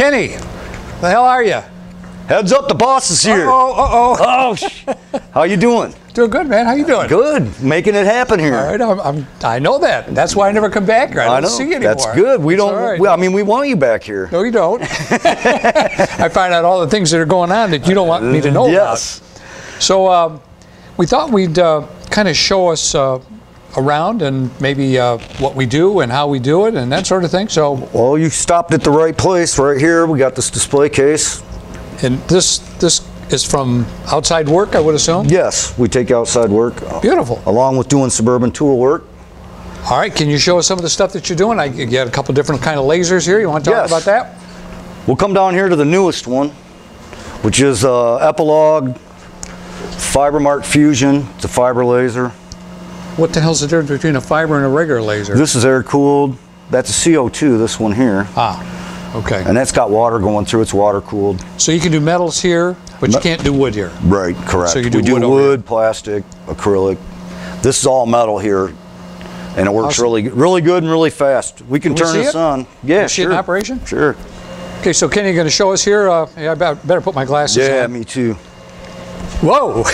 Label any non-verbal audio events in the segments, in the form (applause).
Kenny, the hell are you? Heads up, the boss is here. Oh, oh, (laughs) Oh, sh- how you doing? Doing good, man. How you doing? Good, making it happen here. All right, I'm, I'm, I know that. That's why I never come back here. I don't know. see you anymore. That's good. We don't. right. we- I mean, we want you back here. no, you don't. (laughs) (laughs) I find out all the things that are going on that you don't want me to know yes. about. So um, we thought we'd uh, kind of show us uh, around and maybe uh, what we do and how we do it and that sort of thing. So, Well, you stopped at the right place. Right here, we got this display case. and this this is from outside work, I would assume. Yes, we take outside work Beautiful. along with doing suburban tool work. All right, can you show us some of the stuff that you're doing? I you got a couple different kind of lasers here. You want to talk Yes. about that? We'll come down here to the newest one, which is uh, Epilog FiberMark Fusion. It's a fiber laser. What the hell's the difference between a fiber and a regular laser? This is air cooled. That's a CO2. This one here, ah, okay. and that's got water going through. It's water cooled. So you can do metals here, but you can't do wood here. Right, correct. So you do we do wood wood, over here. plastic, acrylic. This is all metal here, and it works Awesome. really, really good and really fast. We can, Can we turn see this it? on. Yeah, we sure. operation? Sure. Okay, so Kenny, you going to show us here? Uh, yeah, I better put my glasses Yeah, on. me too. Whoa,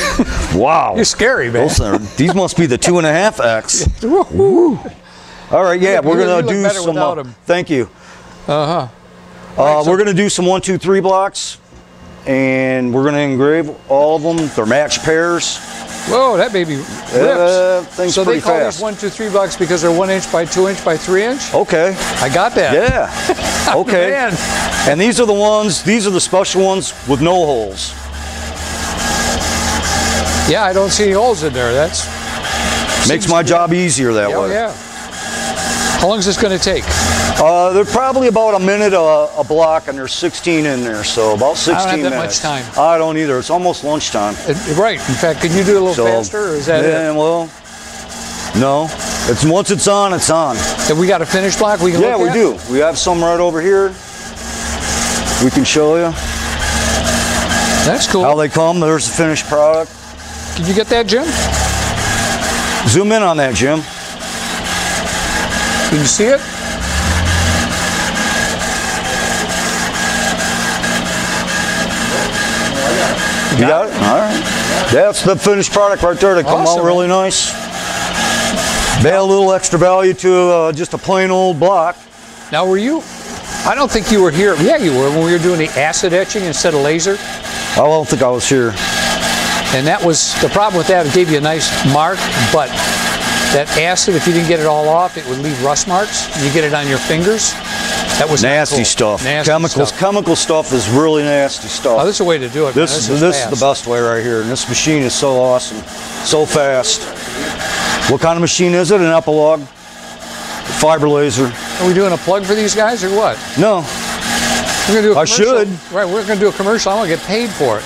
(laughs) Wow. you're scary, man. Those these must be the two and a half X. (laughs) Woo-hoo. All right, yeah, we're gonna do some. uh, thank you. Uh-huh. Uh, we're gonna do some one, two, three blocks, and we're gonna engrave all of them. They're match pairs. Whoa, that baby rips. Uh, thing's so they call fast. these one, two, three blocks because they're one inch by two inch by three inch. Okay. I got that. Yeah. (laughs) Okay. Man. And these are the ones. These are the special ones with no holes. Yeah, I don't see any holes in there. That's Makes my job easier that oh way. yeah. How long is this going to take? Uh, they're probably about a minute a, a block, and there's 16 in there, so about 16 minutes. I don't have that much minutes. time. I don't either. It's almost lunchtime. Uh, Right. In fact, can you do it a little So, faster, or is that yeah, it? well, no. It's once it's on, it's on. Have we got a finished block we can Yeah, we at? do. We have some right over here. We can show you That's cool. how they come. There's the finished product. Can you get that, Jim? Zoom in on that, Jim. Can you see it? You got it? All right. That's the finished product right there. They come Awesome, out really nice. They add a little extra value to uh, just a plain old block. Now, were you? I don't think you were here. Yeah, you were when we were doing the acid etching instead of laser. I don't think I was here. And that was the problem with that. It gave you a nice mark, but that acid, if you didn't get it all off, it would leave rust marks. You get it on your fingers. That was Nasty cool. stuff. Nasty Chemicals. stuff. Chemical stuff is really nasty stuff. Oh, this is a way to do it. man. This, is, this is the best way right here. And this machine is so awesome, so fast. What kind of machine is it? An Epilog? Fiber laser? Are we doing a plug for these guys or what? No. We're gonna do a I commercial. should. Right, we're gonna do a commercial. I want to get paid for it.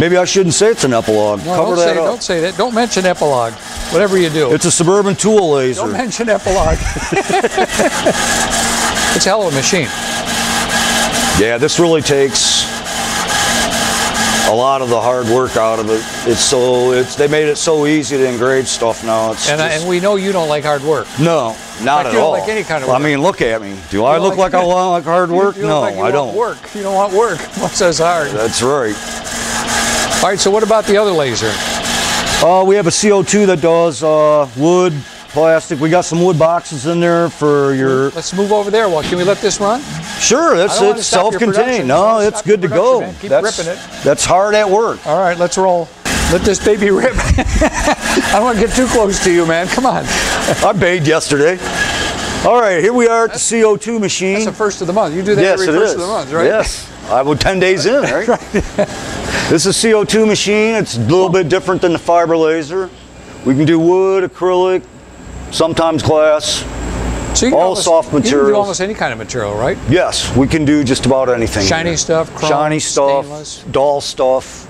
Maybe I shouldn't say it's an Epilog. No, Cover don't that say, up. don't say that. Don't mention Epilog. Whatever you do, It's a suburban tool laser. don't mention Epilog. (laughs) it's a hell of a machine. Yeah, this really takes a lot of the hard work out of it. It's so it's they made it so easy to engrave stuff now. It's And, just- and we know you don't like hard work. no, not fact, at you don't like any kind of work. I mean, look at me. Do I look like- like I (laughs) want like hard work? You look no, like you I want don't. Work. You don't want work. What says hard? That's right. All right. So what about the other laser? Uh, we have a CO2 that does uh, wood, plastic. We got some wood boxes in there for your. Let's move over there. Well, can we let this run? Sure, that's I don't wanna it's stop your production. self-contained. No, it's good to go. man. Keep that's ripping it. that's hard at work. All right. Let's roll. Let this baby rip. (laughs) I don't want to get too close to you, man. Come on. I bathed yesterday. All right, here we are at the CO2 machine. It's the first of the month. You do that yes, every first is. of the month, right? Yes, I would 10 days in, (laughs) right? This is a CO2 machine. It's a little bit different than the fiber laser. We can do wood, acrylic, sometimes glass. So All almost, soft You can do materials. almost any kind of material, right? Yes, we can do just about anything. Shiny here. stuff, chrome, shiny stuff, stainless. dull stuff,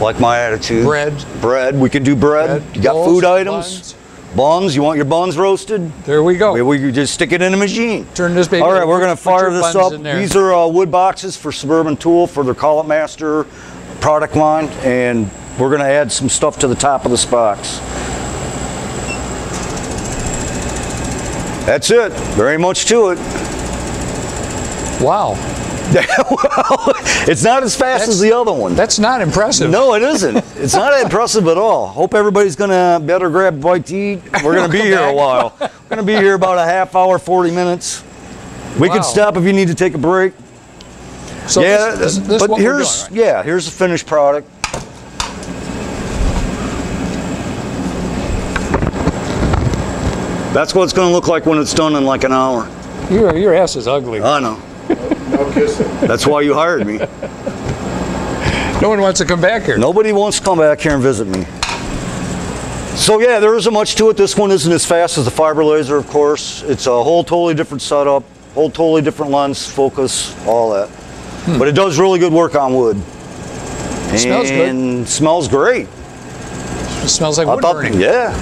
like my attitude. Bread. bread. We can do bread. Bread, You got rolls, food items, buns. buns. You want your buns roasted? There we go. We, just stick it in a machine. Turn this baby. All right, we're going to fire this up. These are uh, wood boxes for Suburban Tool for their Call It Master product line, and we're going to add some stuff to the top of this box. That's it. Very much to it. Wow. (laughs) well, it's not as fast as the other one. That's not impressive. No, it isn't. It's not (laughs) impressive at all. Hope everybody's gonna better grab bite to eat. We're gonna be Come here a while. We're gonna be here about a half hour, 40 minutes. We Wow. can stop if you need to take a break. So yeah, this, this, this but what we're here's doing, right? yeah, here's the finished product. That's what it's gonna look like when it's done in like an hour. Your, your ass is ugly. I know. No kissing. That's why you hired me. (laughs) no one wants to come back here. Nobody wants to come back here and visit me. So yeah, there isn't much to it. This one isn't as fast as the fiber laser, of course. It's a whole totally different setup, whole totally different lens, focus, all that. But it does really good work on wood. Hmm. Smells good. and smells great. It smells like wood thought- burning. yeah.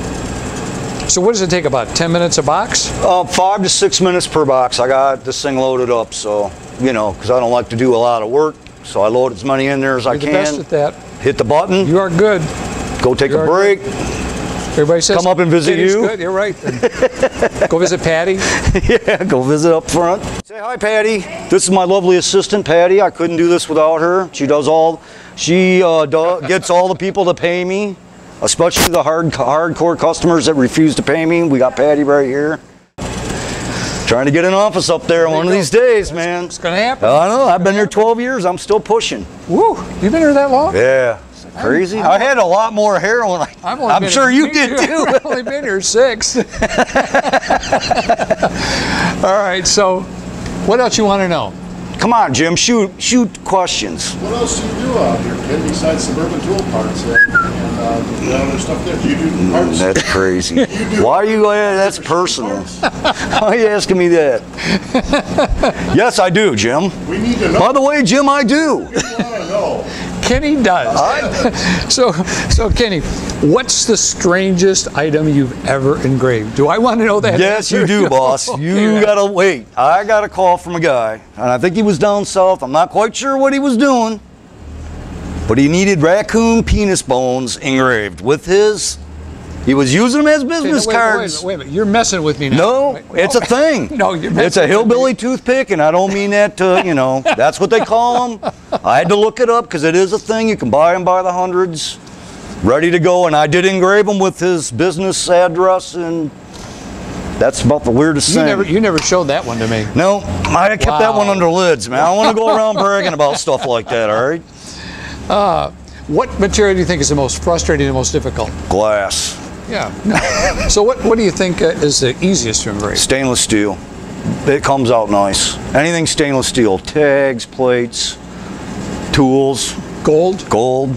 So what does it take? About 10 minutes a box? Uh, five to six minutes per box. I got this thing loaded up, so you know, because I don't like to do a lot of work, so I load as many in there as I You're the best can. at that. Hit the button, You are good. go take you a break. Everybody says Come up and visit "Kitty's you." Good. You're right. (laughs) Go visit Patty. (laughs) yeah, go visit up front. Say hi, Patty. This is my lovely assistant, Patty. I couldn't do this without her. She does all. She uh, do, gets all the people to pay me, especially the hard hardcore customers that refuse to pay me. We got Patty right here. Trying to get an office up there one of go. these days, man. It's gonna happen. I don't know. I've been here 12 years. I'm still pushing. Woo! You've been here that long? Yeah. Crazy. I had a lot more hair when I. I've only I'm been sure you (laughs) did too. I've only been here six. (laughs) All right. So, what else you want to know? Come on, Jim. Shoot, shoot questions. What else do you do out here, Ken, besides suburban tool parts and, and uh, other stuff there? Do you do parts? That's crazy. (laughs) Why are you? Uh, that's personal. Why are you asking me that? yes, I do, Jim. We need to know. By the way, Jim, I do. We want to know. Kenny does. (laughs) so, so Kenny, what's the strangest item you've ever engraved? Do I want to know that? Yes, you do, (laughs) boss. You gotta wait. I got a call from a guy, and I think he was down south. I'm not quite sure what he was doing, but he needed raccoon penis bones engraved with his. He was using them as Okay, no, business wait, wait, cards. Wait, a minute, wait a minute. You're messing with me now. No, Wait, wait, it's a thing. (laughs) No, you're it's a hillbilly toothpick, and I don't mean that to, you know, that's what they call them. I had to look it up because it is a thing. You can buy them by the hundreds, ready to go. And I did engrave them with his business address, and that's about the weirdest You thing. never, you never showed that one to me. no, I kept that one under lids, man. I don't want to go around bragging about stuff like that, all right? (laughs) What material do you think is the most frustrating and most difficult? Glass, Yeah. No. so, what, what do you think uh, is the easiest to engrave? stainless steel. It comes out nice. Anything stainless steel, tags, plates, tools. Gold? Gold.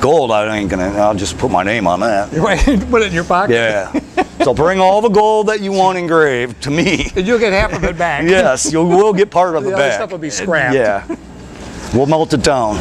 Gold, I ain't gonna, I'll just put my name on that. Right. (laughs) Put it in your pocket. Yeah. so bring all the gold that you want engraved to me. And you'll get half of it back. (laughs) Yes, you will get part of the, The other back. stuff will be scrapped. Yeah. We'll melt it down.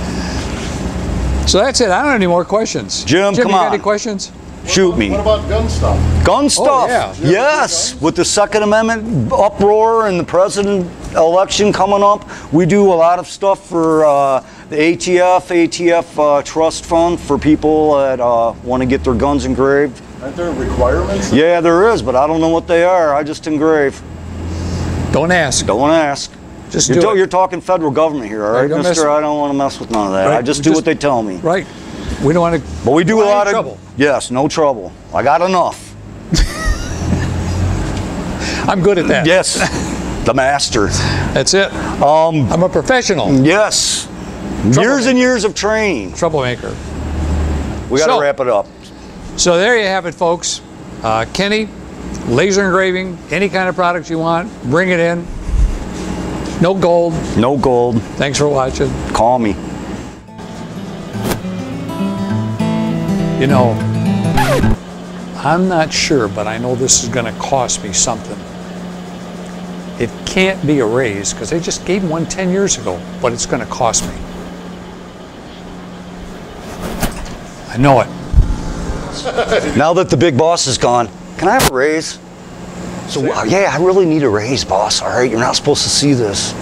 So that's it. I don't have any more questions. Jim, Jim come you got on. any questions? Shoot me. What about gun stuff? Gun stuff. Oh, yeah. Yes. With the Second Amendment uproar and the president election coming up, we do a lot of stuff for uh, the ATF, ATF uh, trust fund for people that uh, want to get their guns engraved. Aren't there requirements? Yeah, there is, but I don't know what they are. I just engrave. Don't ask. Don't ask. Just You're, do ta- you're talking federal government here, all Right, right, don't mess- mister? I don't want to mess with none of that. Right, I just we do just- what they tell me. Right. We don't want to. But we do a lot of trouble? Yes, no trouble. I got enough. (laughs) I'm good at that. Yes, the master. That's it. Um, I'm a professional yes, years and years of training. troublemaker. We got to So- wrap it up. So there you have it, folks. Uh, Kenny, laser engraving, any kind of product you want, bring it in. No gold. No gold. Thanks for watching. Call me. You know, I'm not sure, but I know this is going to cost me something. It can't be a raise because they just gave one 10 years ago, but it's going to cost me. I know it. (laughs) Now that the big boss is gone, can I have a raise? So yeah, I really need a raise, boss. All right, you're not supposed to see this.